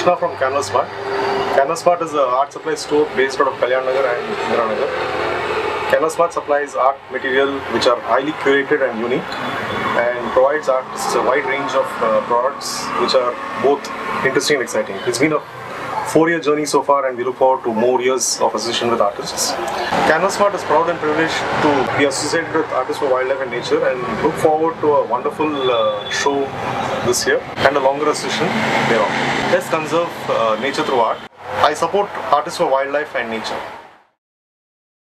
Krishna from Canvas Smart. Canvas is a art supply store based out of Kalyan Nagar and Indira Nagar. Canvas Smart supplies art material which are highly curated and unique and provides artists a wide range of uh, products which are both interesting and exciting. It's been a four-year journey so far and we look forward to more years of association with artists. Canvas Smart is proud and privileged to be associated with Artists for Wildlife and Nature and look forward to a wonderful uh, show this year and a longer association thereon. Let's conserve uh, nature through art. I support Artists for Wildlife and Nature.